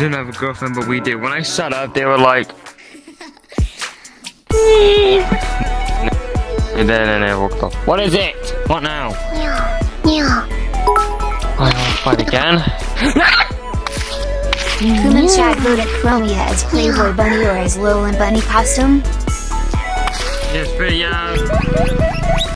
didn't have a girlfriend, but we did. When I shut up, they were like. and then, and I walked off. What is it? What now? Yeah. Yeah. I want to fight again. Kuman Chad voted Kromia as Playboy Bunny or as Lola Bunny costume. Yes, but yeah.